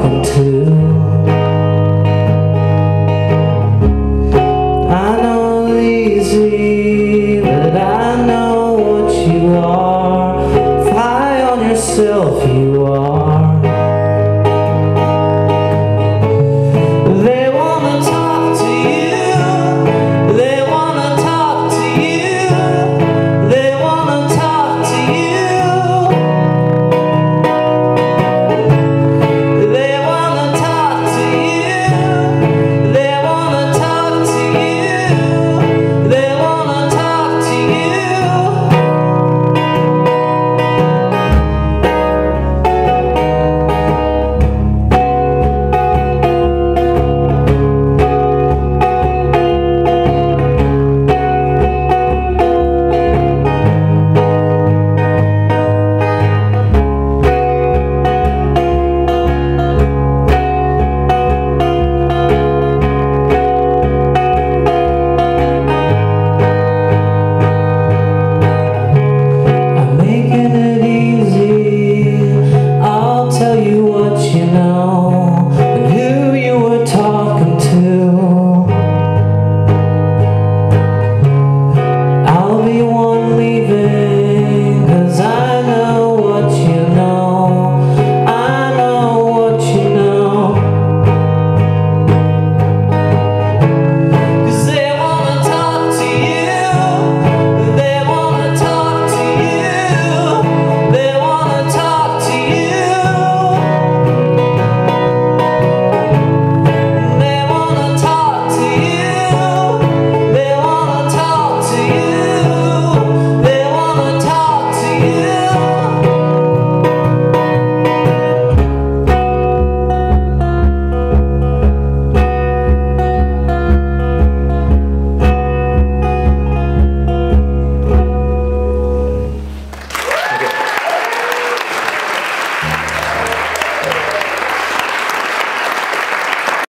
talking to I know these that I know what you are. Fly on yourself you are.